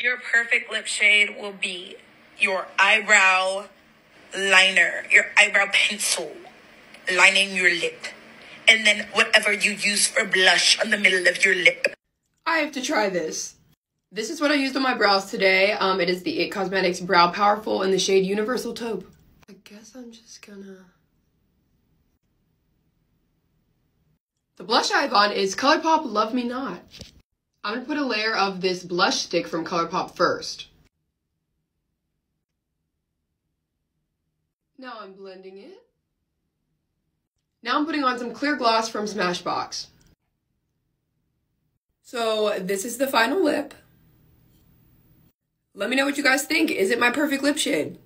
Your perfect lip shade will be your eyebrow liner, your eyebrow pencil lining your lip. And then whatever you use for blush on the middle of your lip. I have to try this. This is what I used on my brows today. Um, it is the IT Cosmetics Brow Powerful in the shade Universal Taupe. I guess I'm just gonna... The blush I have on is ColourPop Love Me Not. I'm gonna put a layer of this blush stick from ColourPop first. Now I'm blending it. Now I'm putting on some clear gloss from Smashbox. So this is the final lip. Let me know what you guys think. Is it my perfect lip shade?